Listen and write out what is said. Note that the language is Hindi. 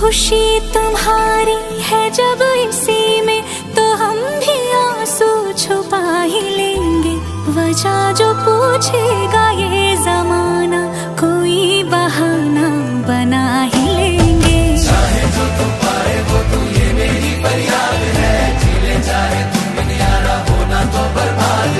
खुशी तुम्हारी है जब इसी में तो हम भी आँसू छुपा ही लेंगे। वजह जो पूछे